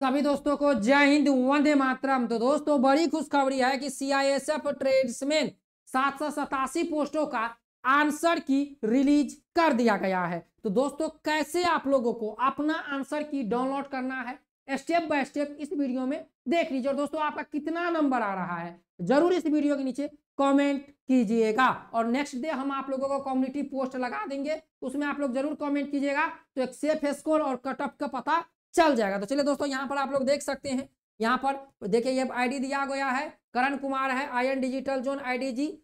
सभी दोस्तों को जय हिंद, वंदे मातरम। तो दोस्तों, बड़ी खुशखबरी है कि सीआईएसएफ ट्रेड्समैन सात सौ सतासी पोस्टों का आंसर की रिलीज़ कर दिया गया है। तो दोस्तों, कैसे आप लोगों को अपना आंसर की डाउनलोड करना है, स्टेप बाय स्टेप इस वीडियो में देख लीजिए। और दोस्तों, आपका कितना नंबर आ रहा है, ज़रूर इस वीडियो के नीचे कमेंट कीजिएगा। और नेक्स्ट डे हम आप लोगों को कम्युनिटी पोस्ट लगा देंगे, उसमें आप लोग ज़रूर कमेंट कीजिएगा। तो एक सेफ़ स्कोर और कटअप का पता चल जाएगा। तो चलिए दोस्तों, यहाँ पर आप लोग देख सकते हैं। यहाँ पर देखिए, ये आईडी दिया गया है, करण कुमार है आई डिजिटल जोन आईडीजी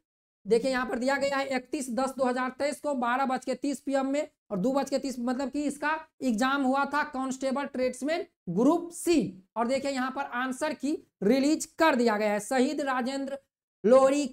देखिए, यहाँ पर दिया गया है इकतीस दस दो हज़ार तेईस को बारह बज के तीस पीएम में और दो बज के तीस मतलब कि इसका एग्ज़ाम हुआ था कांस्टेबल ट्रेड्समैन ग्रुप सी और देखिए, यहाँ पर आंसर की रिलीज़ कर दिया गया है। शहीद राजेंद्र लोहरी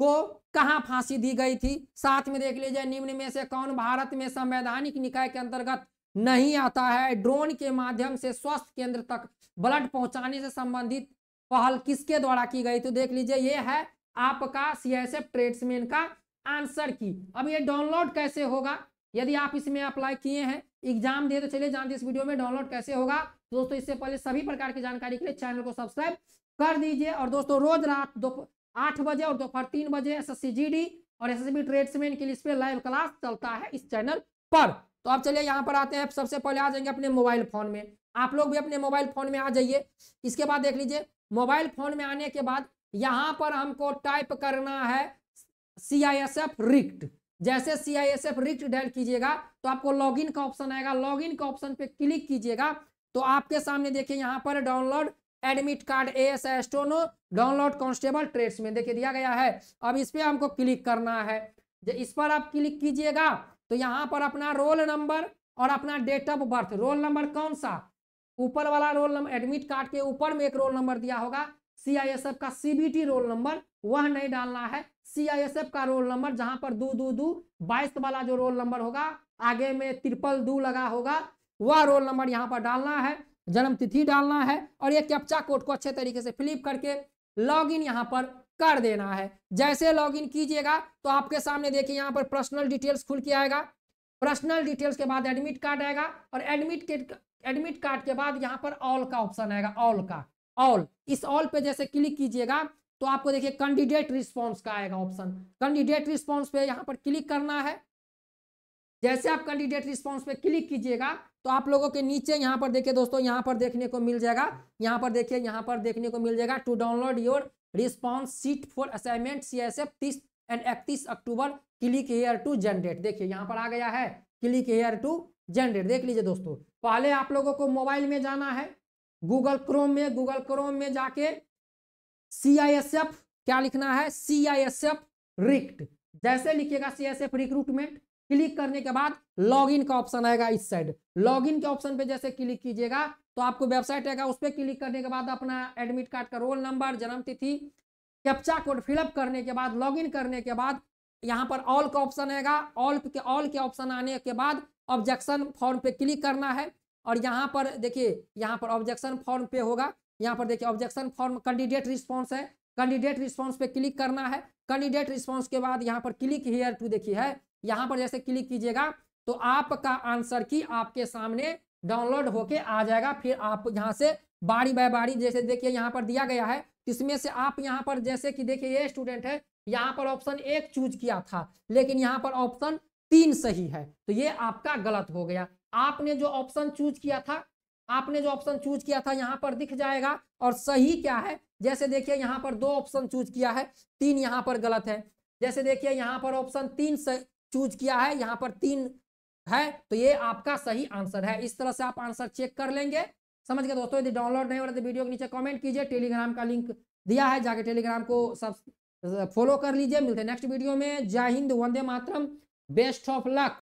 को कहा फांसी दी गई थी? साथ में देख लीजिए, निम्न में से कौन भारत में संवैधानिक निकाय के अंतर्गत नहीं आता है। ड्रोन के माध्यम से स्वास्थ्य केंद्र तक ब्लड पहुँचाने से संबंधित पहल किसके द्वारा की गई? तो देख लीजिए, ये है आपका सीएसएफ ट्रेड्समैन का आंसर की। अब ये डाउनलोड कैसे होगा? यदि आप इसमें अप्लाई किए हैं एग्ज़ाम दिए तो चलिए जानते इस वीडियो में डाउनलोड कैसे होगा। दोस्तों, इससे पहले सभी प्रकार की जानकारी के लिए चैनल को सब्सक्राइब कर दीजिए। और दोस्तों, रोज रात दो आठ बजे और दोपहर तीन बजे एस एस और एस एस ट्रेड्समैन के लिए इस पर लाइव क्लास चलता है इस चैनल पर। तो आप चलिए यहाँ पर आते हैं। सबसे पहले आ जाएँगे अपने मोबाइल फ़ोन में। आप लोग भी अपने मोबाइल फ़ोन में आ जाइए। इसके बाद देख लीजिए, मोबाइल फ़ोन में आने के बाद यहाँ पर हमको टाइप करना है सी आई एस एफ़ रिक्ट जैसे सी आई एस एफ़ रिक्ट डायल कीजिएगा तो आपको लॉगिन का ऑप्शन आएगा। लॉगिन का ऑप्शन पे क्लिक कीजिएगा तो आपके सामने देखिए यहाँ पर download admit card A S एस्टोनो download constable trades में देखिए दिया गया है। अब इस पर हमको क्लिक करना है। इस पर आप क्लिक कीजिएगा तो यहाँ पर अपना रोल नंबर और अपना date of birth. Roll number कौन सा? ऊपर वाला रोल नंबर एडमिट कार्ड के ऊपर में एक रोल नंबर दिया होगा। सीआईएसएफ का सीबीटी रोल नंबर, वह नहीं डालना है। सीआईएसएफ का रोल नंबर, जहाँ पर दो दो दो, बाईस वाला जो रोल नंबर होगा, आगे में ट्रिपल दो लगा होगा, वह रोल नंबर यहाँ पर डालना है जन्म तिथि डालना है और ये कैप्चा कोड को अच्छे तरीके से फिलिप करके लॉग इन यहाँ पर कर देना है। जैसे लॉगिन कीजिएगा तो आपके सामने देखिए यहाँ पर पर्सनल डिटेल्स खुल के आएगा। पर्सनल डिटेल्स के बाद एडमिट कार्ड आएगा और एडमिट के एडमिट कार्ड के बाद यहाँ पर ऑल का ऑप्शन आएगा ऑल का। ऑल इस ऑल पे जैसे क्लिक कीजिएगा तो आपको देखिए कैंडिडेट रिस्पॉन्स का आएगा ऑप्शन कैंडिडेट रिस्पॉन्स पे यहाँ पर क्लिक करना है। जैसे आप कैंडिडेट रिस्पॉन्स पे क्लिक कीजिएगा तो आप लोगों के नीचे यहाँ पर देखिए दोस्तों, यहाँ पर देखने को मिल जाएगा, यहाँ पर देखिए, यहाँ पर देखने को मिल जाएगा to download your response sheet for assignment C S F तीस एंड इकतीस अक्टूबर क्लिक हेयर टू जनरेट देखिए, यहाँ पर आ गया है क्लिक हेयर टू जनरेट देख लीजिए दोस्तों, पहले आप लोगों को मोबाइल में जाना है गूगल क्रोम में गूगल क्रोम में जाके सी आई एस एफ़ क्या लिखना है? सी आई एस एफ़ रिक्ट जैसे लिखिएगा C S F recruitment click करने के बाद लॉगिन का ऑप्शन आएगा इस साइड। लॉगिन के ऑप्शन पे जैसे क्लिक कीजिएगा तो आपको वेबसाइट आएगा, उस पर क्लिक करने के बाद अपना एडमिट कार्ड का रोल नंबर जन्म तिथि कैप्चा कोड फिलअप करने के बाद, लॉगिन करने के बाद यहाँ पर ऑल का ऑप्शन आएगा। ऑल के ऑल के ऑप्शन आने के बाद ऑब्जेक्शन फॉर्म पे क्लिक करना है और यहाँ पर देखिए, यहाँ पर ऑब्जेक्शन फॉर्म पे होगा। यहाँ पर देखिए, ऑब्जेक्शन फॉर्म कैंडिडेट रिस्पॉन्स है। कैंडिडेट रिस्पॉन्स पे क्लिक करना है। कैंडिडेट रिस्पॉन्स के बाद यहाँ पर क्लिक हेयर टू देखिए है। यहाँ पर जैसे क्लिक कीजिएगा तो आपका आंसर की आपके सामने डाउनलोड होके आ जाएगा। फिर आप यहाँ से बारी बाय बारी जैसे देखिए यहाँ पर दिया गया है, इसमें से आप यहाँ पर जैसे कि देखिए ये स्टूडेंट है, यहाँ पर ऑप्शन एक चूज़ किया था, लेकिन यहाँ पर ऑप्शन तीन सही है। तो ये आपका गलत हो गया। आपने जो ऑप्शन चूज़ किया था, आपने जो ऑप्शन चूज़ किया था, यहाँ पर दिख जाएगा। और सही क्या है? जैसे देखिए यहाँ पर दो ऑप्शन चूज़ किया है, तीन यहाँ पर गलत है। जैसे देखिए यहाँ पर ऑप्शन तीन चूज़ किया है, यहाँ पर तीन है तो ये आपका सही आंसर है। इस तरह से आप आंसर चेक कर लेंगे। समझ गए दोस्तों, यदि डाउनलोड नहीं हो रहा तो वीडियो के नीचे कमेंट कीजिए टेलीग्राम का लिंक दिया है, जाके टेलीग्राम को सब फॉलो कर लीजिए। मिलते हैं नेक्स्ट वीडियो में। जय हिंद, वंदे मातरम। Best of luck